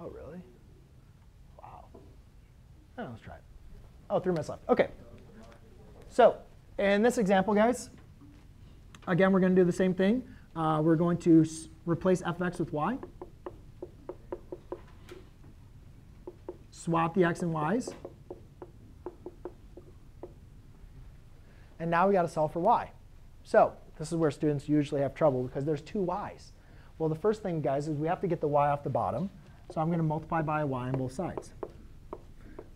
Oh, really? Wow. Oh, let's try it. Oh, three minutes left. OK. So in this example, guys, again, we're going to do the same thing. Uh, we're going to replace f of x with y. Swap the x and y's. And now we got to solve for y. So this is where students usually have trouble because there's two y's. Well, the first thing, guys, is we have to get the y off the bottom. So I'm going to multiply by y on both sides.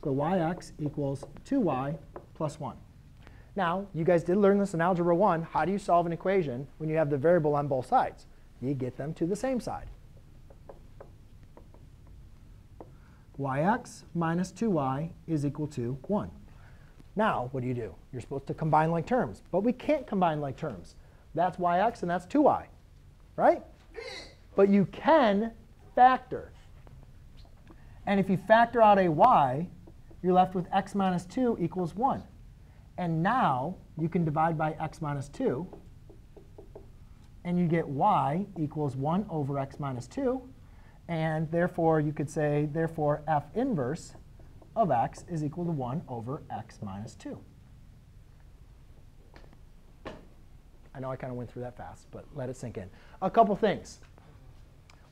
So yx equals 2y plus 1. Now, you guys did learn this in Algebra 1. How do you solve an equation when you have the variable on both sides? You get them to the same side. yx minus 2y is equal to 1. Now, what do you do? You're supposed to combine like terms. But we can't combine like terms. That's yx and that's 2y, right? But you can factor. And if you factor out a y, you're left with x minus 2 equals 1. And now you can divide by x minus 2. And you get y equals 1 over x minus 2. And therefore, you could say, therefore, f inverse of x is equal to 1 over x minus 2. I know I kind of went through that fast, but let it sink in. A couple things.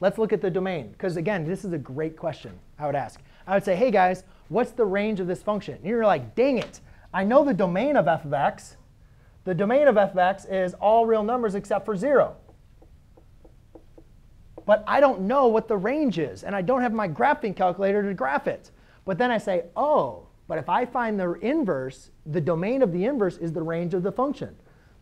Let's look at the domain. Because again, this is a great question I would ask. I would say, hey guys, what's the range of this function? And you're like, dang it. I know the domain of f of x. The domain of f of x is all real numbers except for 0. But I don't know what the range is. And I don't have my graphing calculator to graph it. But then I say, oh, but if I find the inverse, the domain of the inverse is the range of the function.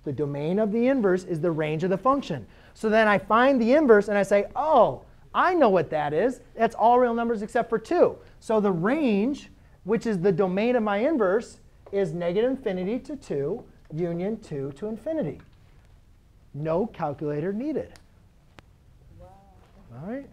The domain of the inverse is the range of the function. So then I find the inverse and I say, oh, I know what that is. That's all real numbers except for 2. So the range, which is the domain of my inverse, is negative infinity to 2 union 2 to infinity. No calculator needed. Wow. All right.